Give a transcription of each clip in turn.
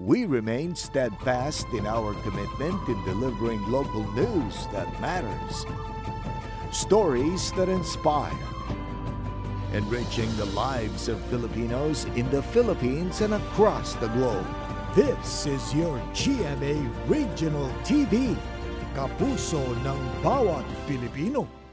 We remain steadfast in our commitment in delivering local news that matters, stories that inspire, enriching the lives of Filipinos in the Philippines and across the globe. This is your GMA Regional TV, kapuso ng bawat Pilipino.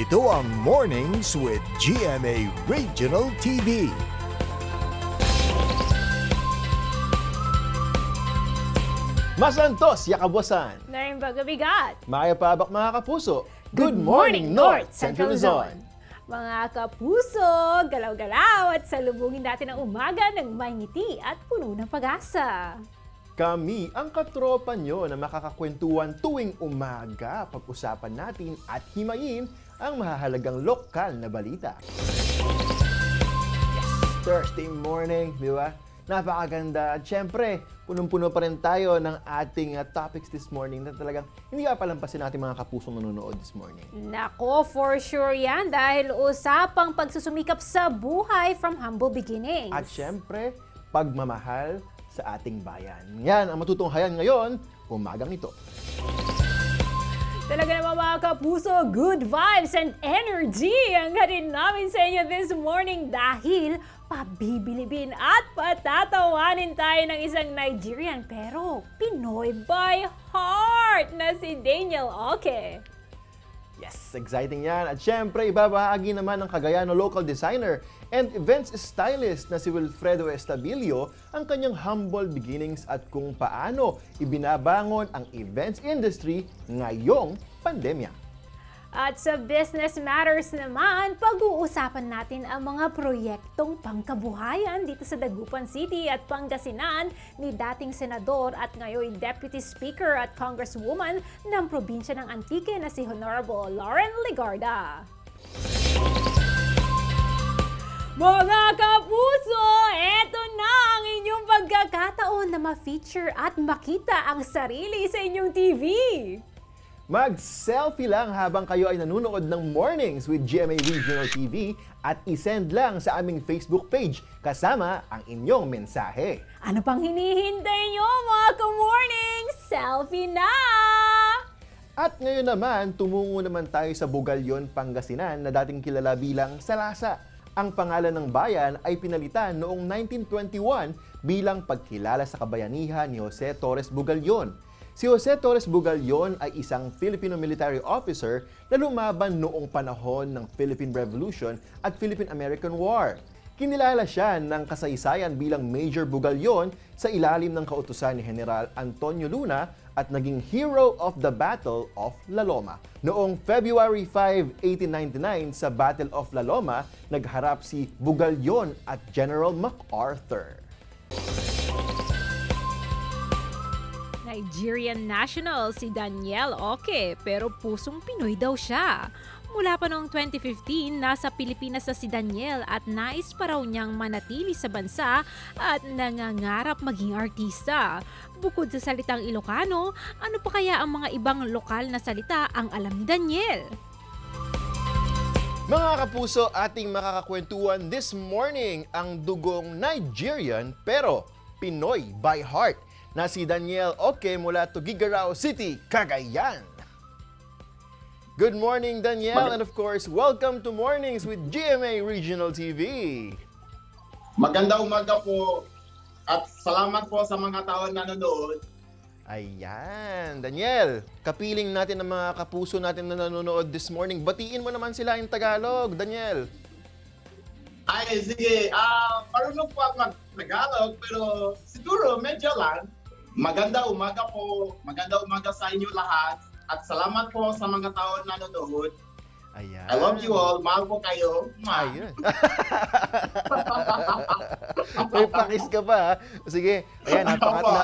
Ito ang Mornings with GMA Regional TV. Masantos, Yakabusan! Narimbaga bigat. Maya Pabak mga kapuso. Good morning, North Central Luzon. Mga kapuso, galaw-galaw at salubungin natin ang umaga ng may ngiti at puno ng pag-asa. Kami ang katropa nyo na makakakwentuhan tuwing umaga. Pag-usapan natin at himayin ang mahahalagang lokal na balita. Thursday morning, di ba? Napakaganda. At syempre, punong-puno pa rin tayo ng ating uh, topics this morning na talagang hindi ka palampasin natin mga kapusong nanonood this morning. Nako, for sure yan dahil usapang pagsusumikap sa buhay from humble beginnings. At syempre, pagmamahal sa ating bayan. Yan ang matutunghayan ngayon, umagang ito. Talaga naman mga kapuso, good vibes and energy ang hatid namin sa inyo this morning dahil pabibilibin at patatawanin tayo ng isang Nigerian pero Pinoy by heart na si Daniel Oke. Yes, exciting yan. At syempre, ibabahagi naman ng Cagayano local designer and events stylist na si Wilfredo Estabilio ang kanyang humble beginnings at kung paano ibinabangon ang events industry ngayong pandemya. At sa Business Matters naman, pag-uusapan natin ang mga proyektong pangkabuhayan dito sa Dagupan City at Pangasinan ni dating senador at ngayon Deputy Speaker at Congresswoman ng probinsya ng Antique na si Honorable Lauren Ligarda. Mga kapuso, eto na ang inyong pagkakataon na ma-feature at makita ang sarili sa inyong TV. Mag-selfie lang habang kayo ay nanonood ng Mornings with GMA Regional TV at isend lang sa aming Facebook page kasama ang inyong mensahe. Ano pang hinihintay nyo mga ka-morning? Selfie na! At ngayon naman, tumungo naman tayo sa Bugalyon, Pangasinan na dating kilala bilang Salasa. Ang pangalan ng bayan ay pinalitan noong 1921 bilang pagkilala sa kabayanihan ni Jose Torres Bugalyon. Si Jose Torres Bugalyon ay isang Filipino military officer na lumaban noong panahon ng Philippine Revolution at Philippine-American War. Kinilala siya ng kasaysayan bilang Major Bugalyon sa ilalim ng kautusan ni General Antonio Luna at naging Hero of the Battle of La Loma. Noong February 5, 1899 sa Battle of La Loma, nagharap si Bugalyon at General MacArthur. Nigerian national si Daniel Oke pero pusong Pinoy daw siya. Mula pa noong 2015, nasa Pilipinas na si Daniel at nais pa raw niyang manatili sa bansa at nangangarap maging artista. Bukod sa salitang Ilocano, ano pa kaya ang mga ibang lokal na salita ang alam ni Daniel? Mga kapuso, ating makakakwentuhan this morning ang dugong Nigerian pero Pinoy by heart na si Daniel Oke mula Tugigarao City, Cagayan. Good morning, Daniel, and of course, welcome to Mornings with GMA Regional TV. Maganda umaga po at salamat po sa mga tao na nanonood. Ayan, Daniel, kapiling natin ang mga kapuso natin na nanonood this morning. Batiin mo naman sila in Tagalog, Daniel. Ay, sige. Ah, marunong po ako mag-Tagalog pero siguro medyo lang. Maganda umaga po. Maganda umaga sa inyo lahat. At salamat po sa mga tao na nanonood. Ayan. I love you all. Mahal po kayo. Mwah. Ayun. May pakis ka pa. ha? Sige, ayan, napaka, Opo. na,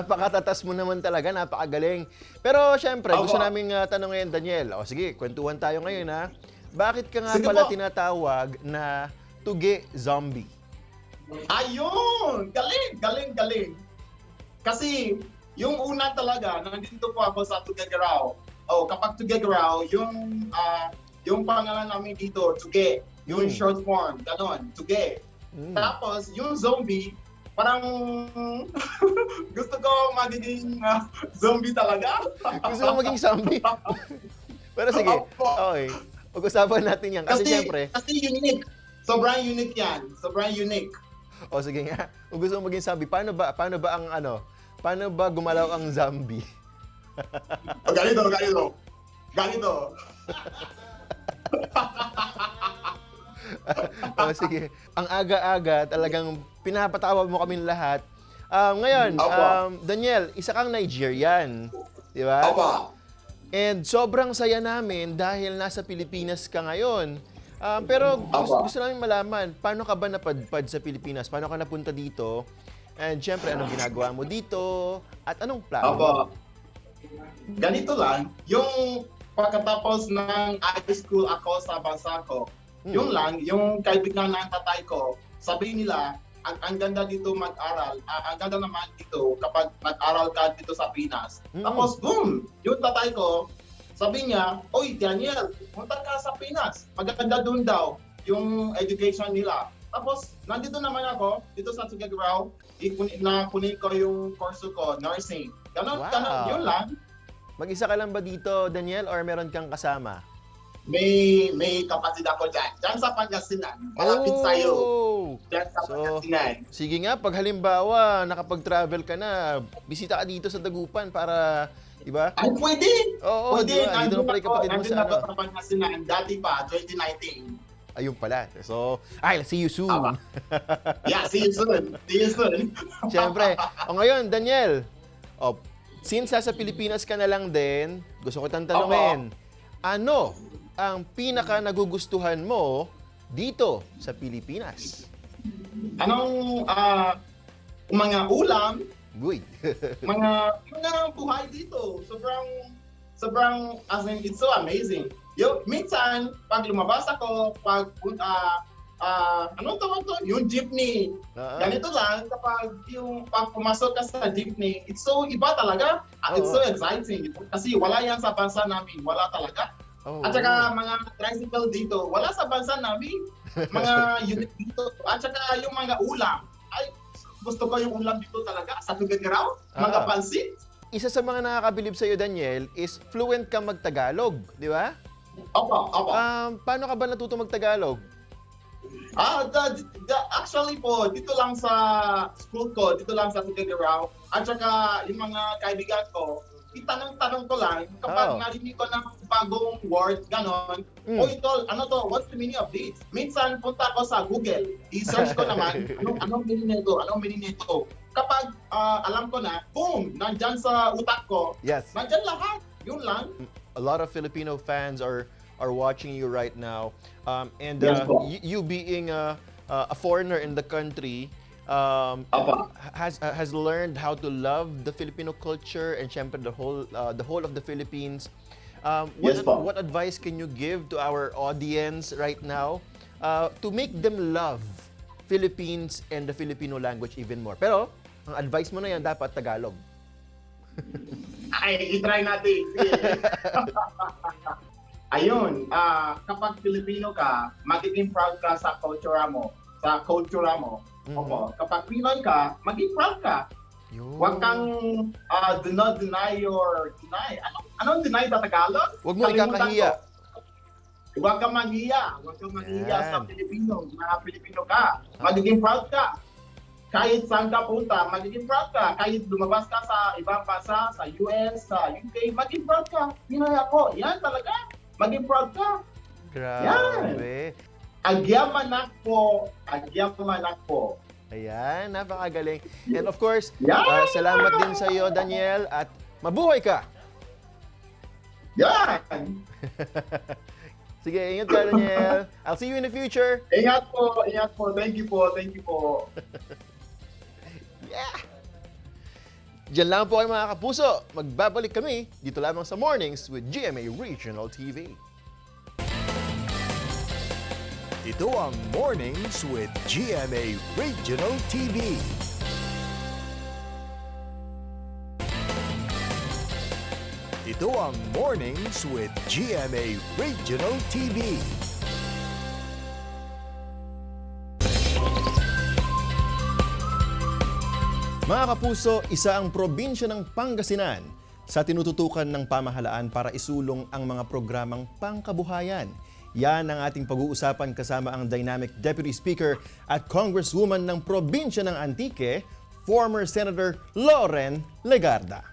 napakatatas mo naman talaga, napakagaling. Pero syempre, gusto Opo. namin uh, tanongin, Daniel. O sige, kwentuhan tayo ngayon ha. Bakit ka nga Sige pala po. tinatawag na tuge zombie? Ayun! Galing, galing, galing. Kasi yung una talaga, nandito po ako sa Tugagaraw. Oh, kapag Tugagaraw, yung ah, yung pangalan namin dito, Tuge. Yung Mm. short form, ganon, Tuge. Mm. Tapos, yung zombie, parang gusto ko magiging ah, zombie talaga. Gusto mo maging zombie? Pero sige, okay. Pag-usapan natin yan. Kasi, Kasi, syempre, kasi unique. Sobrang unique yan. Sobrang unique. o sige nga, kung gusto mo maging zombie, paano ba, paano ba ang ano, paano ba gumalaw ang zombie? Oh, ganito, ganito. Ganito. o sige, ang aga-aga talagang pinapatawa mo kami lahat. Um, ngayon, um, Daniel, isa kang Nigerian, di ba? Opa. And sobrang saya namin dahil nasa Pilipinas ka ngayon. Um, pero gusto, gusto namin malaman, paano ka ba napadpad sa Pilipinas? Paano ka napunta dito? And syempre, anong ginagawa mo dito? At anong plano? Opo. Ganito lang, yung pagkatapos ng high school ako sa bansa ko, Hmm. yung lang, yung kaibigan ng tatay ko, sabi nila, ang, ang ganda dito mag-aral, ah, ang ganda naman dito kapag nag-aral ka dito sa Pinas. Mm. Tapos boom, yung tatay ko, sabi niya, Oy Daniel, punta ka sa Pinas, maganda doon daw yung education nila. Tapos, nandito naman ako, dito sa Tugagraw, na kunin ko yung kurso ko, nursing. Ganon, Wow. ganon, yun lang. Mag-isa ka lang ba dito, Daniel, or meron kang kasama? May may kapatid ako dyan. Dyan sa Pangasinan. Malapit sa'yo. Oh! Dyan sa So, Pangasinan. Sige nga, pag halimbawa nakapag-travel ka na, bisita ka dito sa Dagupan para, di ba? Ay, pwede. Oo, pwede. di ba? Dito na pala yung kapatid mo nandun sa ano. sa Pangasinan. Dati pa, 2019. Ayun pala. So, I'll see you soon. Tama. Yeah, see you soon. See you soon. Siyempre. O ngayon, Daniel, o, since sa Pilipinas ka na lang din, gusto ko tang tanungin, ano ang pinaka nagugustuhan mo dito sa Pilipinas? Anong ah, mga ulam, Guy. mga mga buhay dito. Sobrang sobrang as in it's so amazing. Yo, minsan pag lumabas ako, pag uh, uh, anong tawag to? Yung jeepney. Oo. Ganito lang kapag yung pag pumasok ka sa jeepney, it's so iba talaga. Ah, It's Oo. so exciting kasi wala yan sa bansa namin, wala talaga. Oo. At saka mga tricycle dito, wala sa bansa namin. Mga unit dito. At saka yung mga ulam. Ay, gusto ko yung ulam dito talaga. Sa Tugagaraw, mga Ah. pansit. Isa sa mga nakakabilib sa'yo, Daniel, is fluent ka mag-Tagalog, di ba? Opo, opo. Um, paano ka ba natuto mag-Tagalog? Ah, the, the, actually po, dito lang sa school ko, dito lang sa Tugagaraw. At saka yung mga kaibigan ko, itanong-tanong ko lang kapag Oh. narinig ko ng bagong word, ganon. Mm. Oh, ito, ano to? What's the meaning of this? Minsan, punta ako sa Google. I-search ko naman, anong, anong meaning nito? Anong meaning nito? Kapag ah, alam ko na, boom, nandyan sa utak ko, Yes. nandyan lahat. Yun lang. A lot of Filipino fans are are watching you right now, um, and uh, po. y- you being a, a foreigner in the country, um, has uh, has learned how to love the Filipino culture and syempre the whole uh, the whole of the Philippines. Um, what, Yes, what advice can you give to our audience right now uh, to make them love Philippines and the Filipino language even more? Pero ang advice mo na yan dapat Tagalog. Ay, i-try natin. Ayun, ah, kapag Filipino ka, magiging proud ka sa culture mo, sa culture mo. Mhm. Opo. Kapag Pinoy ka, maging proud ka. Yun. Huwag kang ah, do not deny your deny. Anong, anong deny sa Tagalog? Huwag mo ikakahiya. Huwag kang maghiya. Huwag kang maghiya sa. Pilipino. Mga Pilipino ka. Magiging proud ka. Kahit saan ka punta, magiging proud ka. Kahit lumabas ka sa ibang bansa, sa US, sa UK, maging proud ka. Pinoy ako. Yan talaga. Maging proud ka. Grabe. Agyamanak po. Agyamanak po. Ayan, napakagaling. And of course, Yeah! uh, salamat din sa iyo, Daniel, at mabuhay ka! Yan. Sige, ingat ka, Daniel. I'll see you in the future. Ingat po, ingat po. Thank you po, thank you po. Yeah! Diyan lang po kayo mga kapuso. Magbabalik kami dito lamang sa Mornings with GMA Regional TV. Ito ang Mornings with GMA Regional TV. Ito ang Mornings with GMA Regional TV. Mga kapuso, isa ang probinsya ng Pangasinan sa tinututukan ng pamahalaan para isulong ang mga programang pangkabuhayan. Yan ang ating pag-uusapan kasama ang Dynamic Deputy Speaker at Congresswoman ng probinsya ng Antique, former Senator Lauren Legarda.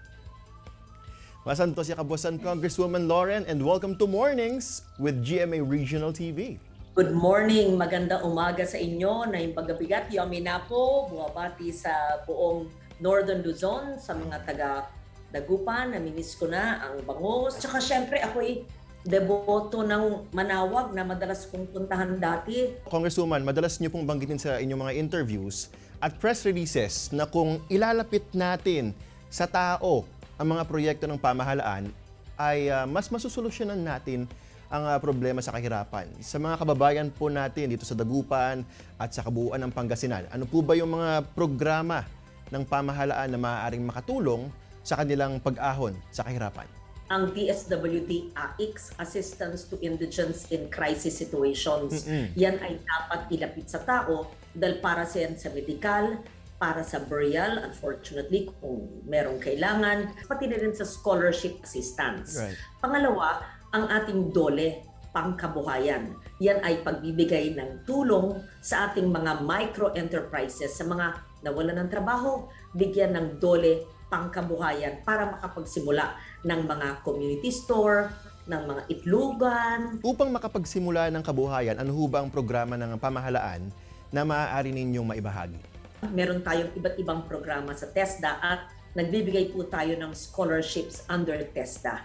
Masantos ya kabosan Congresswoman Lauren and welcome to Mornings with GMA Regional TV. Good morning, maganda umaga sa inyo na yung paggabigat, Yomi na po, buwabati sa buong Northern Luzon, sa mga taga Dagupan, namimiss ko na ang bangos. Tsaka syempre ako'y deboto ng Manawag na madalas kong puntahan dati. Congresswoman, madalas niyo pong banggitin sa inyong mga interviews at press releases na kung ilalapit natin sa tao ang mga proyekto ng pamahalaan ay ah, mas masusolusyonan natin ang ah, problema sa kahirapan. Sa mga kababayan po natin dito sa Dagupan at sa kabuuan ng Pangasinan, ano po ba yung mga programa ng pamahalaan na maaaring makatulong sa kanilang pag-ahon sa kahirapan? Ang DSWD AIX, Assistance to Indigents in Crisis Situations. Yan ay dapat ilapit sa tao dahil para sa yan sa medical, para sa burial, unfortunately, kung merong kailangan, pati na rin sa scholarship assistance. Right. Pangalawa, ang ating dole pangkabuhayan. Yan ay pagbibigay ng tulong sa ating mga micro-enterprises, sa mga nawalan ng trabaho, bigyan ng dole pangkabuhayan para makapagsimula ng mga community store, ng mga itlugan, Upang makapagsimula ng kabuhayan, ano ho ba ang programa ng pamahalaan na maaari ninyong maibahagi? meron tayong iba't ibang programa sa TESDA at nagbibigay po tayo ng scholarships under TESDA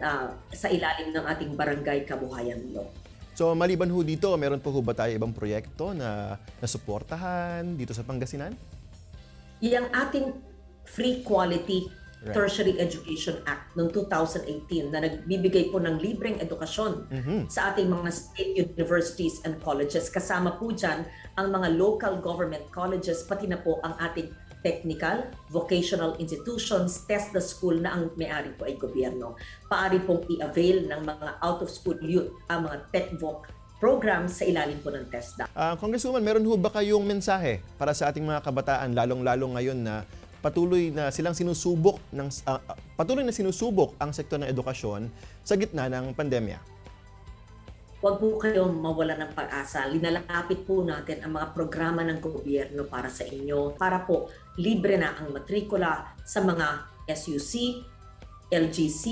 ah, sa ilalim ng ating barangay kabuhayan law. So maliban ho dito, meron po ho ba tayo ibang proyekto na nasuportahan dito sa Pangasinan? Yung ating Free Quality Right. Tertiary Education Act noong 2018 na nagbibigay po ng libreng edukasyon sa ating mga state universities and colleges. Kasama po dyan ang mga local government colleges, pati na po ang ating technical, vocational institutions, TESDA school na ang may-ari po ay gobyerno. Paari pong i-avail ng mga out-of-school youth ang mga TechVoc programs sa ilalim po ng TESDA. Ah, Congresswoman, meron ho ba kayong mensahe para sa ating mga kabataan, lalong-lalo ngayon na patuloy na silang sinusubok ng ah, patuloy na sinusubok ang sektor ng edukasyon sa gitna ng pandemya? Huwag po kayong mawala ng pag-asa. Linalapit po natin ang mga programa ng gobyerno para sa inyo para po libre na ang matrikula sa mga SUC, LGC,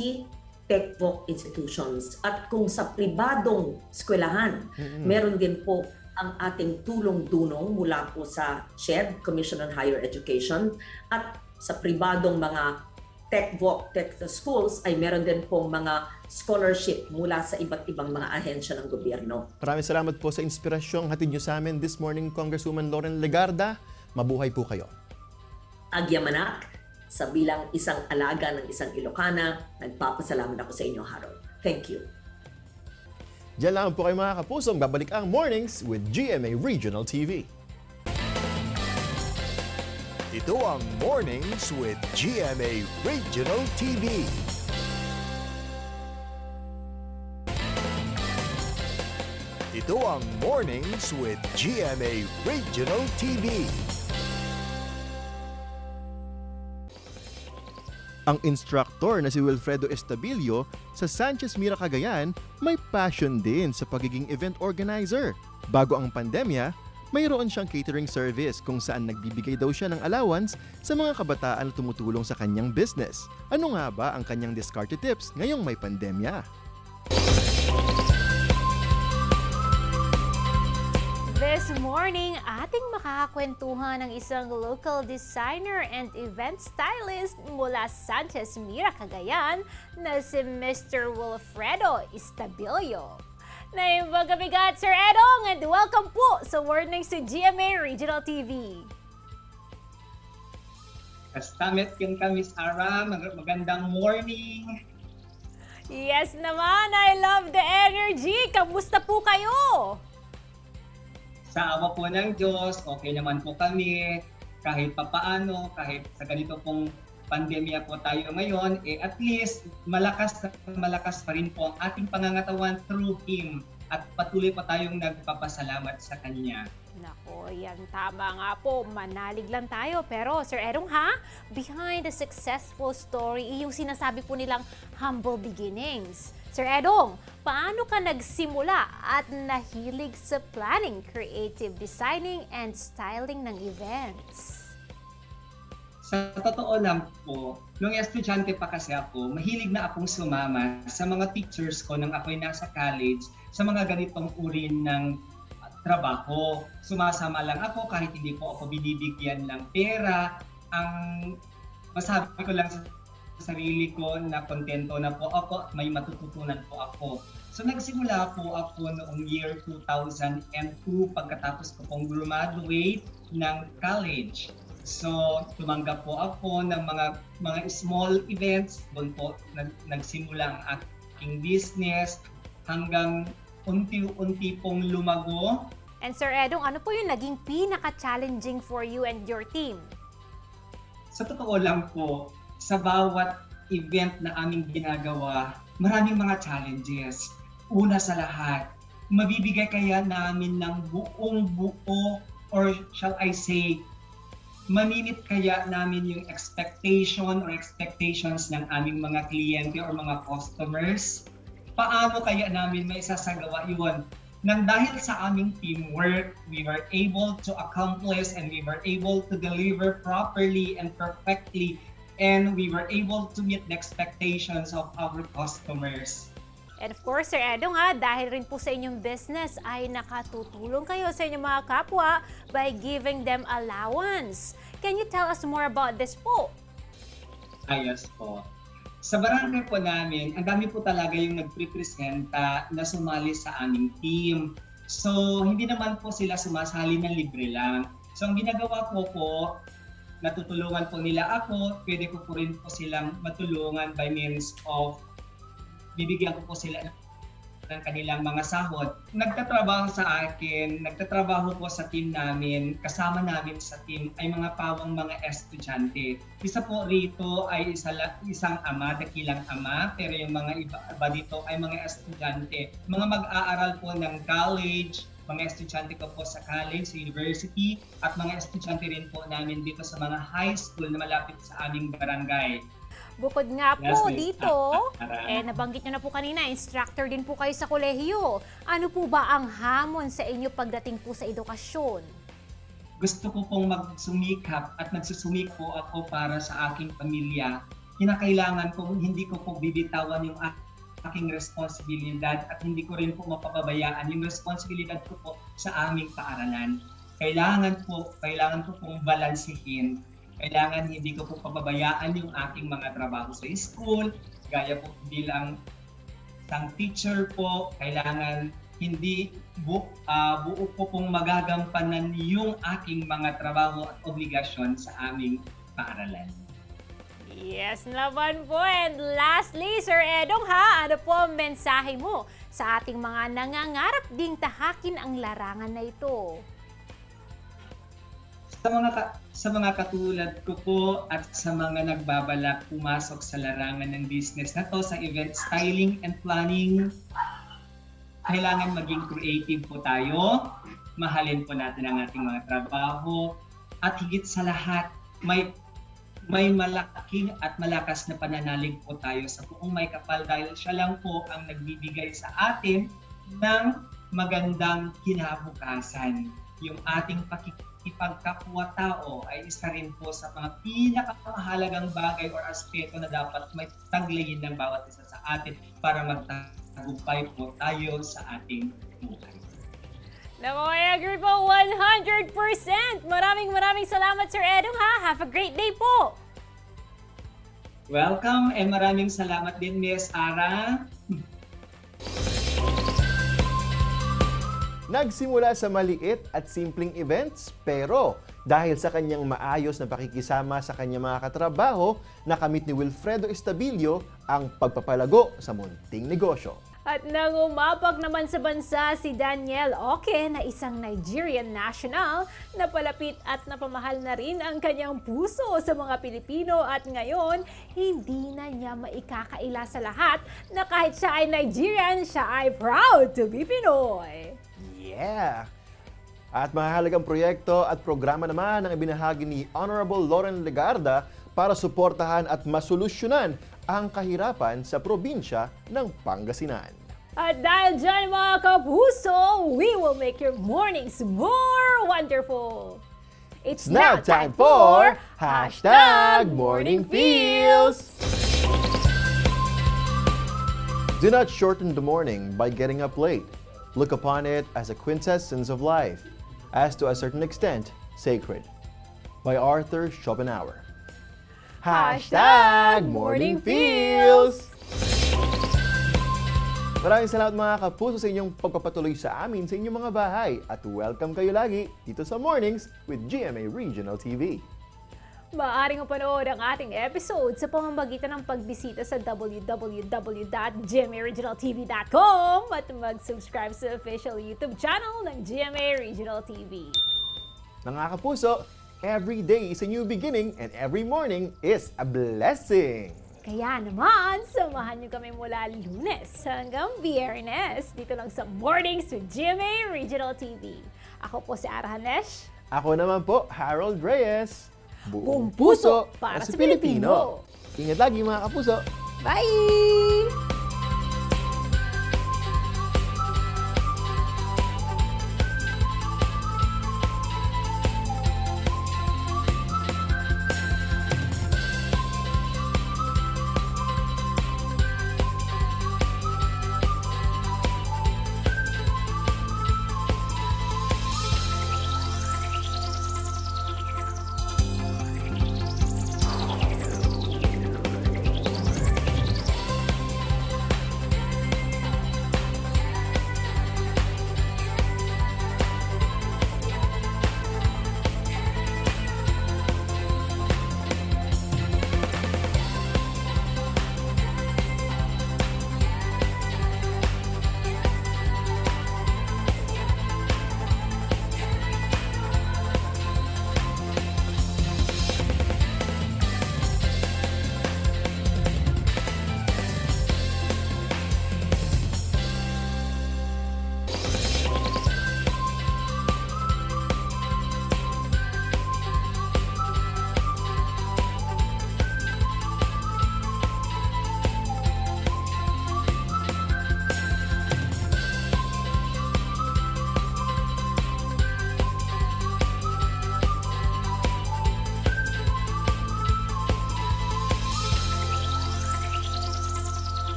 TechVoc institutions. At kung sa pribadong eskwelahan, meron din po ang ating tulong-dunong mula po sa SHED, Commission on Higher Education, at sa pribadong mga TechVoc, Tech the Schools, ay meron din pong mga scholarship mula sa iba't ibang mga ahensya ng gobyerno. Maraming salamat po sa inspirasyong hatid niyo sa amin this morning, Congresswoman Lauren Legarda. Mabuhay po kayo. Agyamanak, sa bilang isang alaga ng isang Ilocana, nagpapasalamat ako sa inyo, Harold. Thank you. Diyan lang po kayo mga kapusong babalik ang Mornings with GMA Regional TV. Ito ang Mornings with GMA Regional TV. Ito ang Mornings with GMA Regional TV. Ang instructor na si Wilfredo Estabilio sa Sanchez Mira Cagayan may passion din sa pagiging event organizer. Bago ang pandemya, mayroon siyang catering service kung saan nagbibigay daw siya ng allowance sa mga kabataan na tumutulong sa kanyang business. Ano nga ba ang kanyang discarte tips ngayong may pandemya? This morning, ating makakakwentuhan ng isang local designer and event stylist mula Sanchez Mira, Cagayan na si Mr. Wilfredo Estabilio. Naimbang kabigat, Sir Edong, and welcome po sa Warning sa GMA Regional TV. Kastamit kin kami Sarah, Mag- magandang morning. Yes naman, I love the energy. Kamusta po kayo? Sa awa po ng Diyos, okay naman po kami. Kahit papaano, kahit sa ganito pong pandemya po tayo ngayon, eh at least malakas na malakas pa rin po ang ating pangangatawan through Him at patuloy pa tayong nagpapasalamat sa Kanya. Nako, yan tama nga po. Manalig lang tayo. Pero Sir Edong ha, behind the successful story, yung sinasabi po nilang humble beginnings. Sir Edong, paano ka nagsimula at nahilig sa planning, creative designing, and styling ng events? Sa totoo lang po, nung estudyante pa kasi ako, mahilig na akong sumama sa mga teachers ko nang ako'y nasa college sa mga ganitong uri ng trabaho. Sumasama lang ako kahit hindi po ako binibigyan ng pera. Ang masabi ko lang sa sarili ko na kontento na po ako, may matututunan po ako. So nagsimula po ako noong year 2002 pagkatapos ko pong graduate ng college. So, tumanggap po ako ng mga mga small events. Doon po nag, nagsimula ang aking business hanggang unti-unti pong lumago. And Sir Edong, ano po yung naging pinaka-challenging for you and your team? Sa totoo lang po, sa bawat event na aming ginagawa, maraming mga challenges. Una sa lahat, mabibigay kaya namin ng buong buo or shall I say, maminit kaya namin yung expectation or expectations ng aming mga kliyente or mga customers? Paano kaya namin may sasagawa yun? Nang dahil sa aming teamwork, we were able to accomplish and we were able to deliver properly and perfectly and we were able to meet the expectations of our customers. And of course, Sir Edong ha, dahil rin po sa inyong business ay nakatutulong kayo sa inyong mga kapwa by giving them allowance. Can you tell us more about this po? Ayos po. Sa barangay po namin, ang dami po talaga yung nagpre-presenta na sumali sa aming team. So, hindi naman po sila sumasali ng libre lang. So, ang ginagawa ko po, natutulungan po nila ako, pwede ko po rin po silang matulungan by means of bibigyan ko po sila ng kanilang mga sahod. Nagtatrabaho sa akin, nagtatrabaho po sa team namin, kasama namin sa team ay mga pawang mga estudyante. Isa po rito ay isa, isang ama, dakilang ama, pero yung mga iba, iba dito ay mga estudyante. Mga mag-aaral po ng college, mga estudyante ko po sa college, sa university, at mga estudyante rin po namin dito sa mga high school na malapit sa aming barangay. Bukod nga po dito, eh nabanggit nyo na po kanina, instructor din po kayo sa kolehiyo. Ano po ba ang hamon sa inyo pagdating po sa edukasyon? gusto ko pong magsumikap at nagsusumik po ako para sa aking pamilya. Kinakailangan ko, hindi ko po bibitawan yung aking responsibilidad at hindi ko rin po mapapabayaan yung responsibilidad ko po sa aming paaralan. Kailangan po, kailangan ko pong balansihin. Kailangan hindi ko po pababayaan yung aking mga trabaho sa school, gaya po bilang isang teacher po, kailangan hindi bu, ah, buo ko pong magagampanan yung aking mga trabaho at obligasyon sa aming paaralan. Yes naman po. And lastly, Sir Edong ha, ano po ang mensahe mo sa ating mga nangangarap ding tahakin ang larangan na ito? Sa mga ka- sa mga katulad ko po at sa mga nagbabalak pumasok sa larangan ng business na to sa event styling and planning, kailangan maging creative po tayo. Mahalin po natin ang ating mga trabaho at higit sa lahat, may may malaking at malakas na pananalig po tayo sa buong may kapal dahil siya lang po ang nagbibigay sa atin ng magandang kinabukasan. Yung ating pakikipagkapwa-tao ay isa rin po sa mga pinakamahalagang bagay or aspeto na dapat may taglayin ng bawat isa sa atin para magtagumpay po tayo sa ating buhay. Nako, I agree po 100%! Maraming maraming salamat, Sir Edong ha. Have a great day po! Welcome and maraming salamat din Miss Ara. Nagsimula sa maliit at simpleng events, pero dahil sa kanyang maayos na pakikisama sa kanyang mga katrabaho, nakamit ni Wilfredo Estabilio ang pagpapalago sa munting negosyo. At nang umapag naman sa bansa si Daniel Oke na isang Nigerian national, napalapit at napamahal na rin ang kanyang puso sa mga Pilipino at ngayon, hindi na niya maikakaila sa lahat na kahit siya ay Nigerian, siya ay proud to be Pinoy. Yeah! At mahalagang proyekto at programa naman ang ibinahagi ni Honorable Lauren Legarda para suportahan at masolusyonan ang kahirapan sa probinsya ng Pangasinan. At dahil dyan mga kapuso, we will make your mornings more wonderful. It's Now time for Hashtag Morning Feels! Do not shorten the morning by getting up late. Look upon it as a quintessence of life, as to a certain extent, sacred. By Arthur Schopenhauer. Hashtag Morning Feels! Maraming salamat mga kapuso sa inyong pagpapatuloy sa amin sa inyong mga bahay at welcome kayo lagi dito sa Mornings with GMA Regional TV. Maaaring mapanood ang ating episode sa pamamagitan ng pagbisita sa www.gmaregionaltv.com at mag-subscribe sa official YouTube channel ng GMA Regional TV. Mga kapuso, every day is a new beginning and every morning is a blessing. Kaya naman, samahan niyo kami mula lunes hanggang biyernes dito lang sa Mornings with GMA Regional TV. Ako po si Arahanesh. Ako naman po, Harold Reyes. Buong puso para sa Pilipino. Ingat lagi mga kapuso. Bye!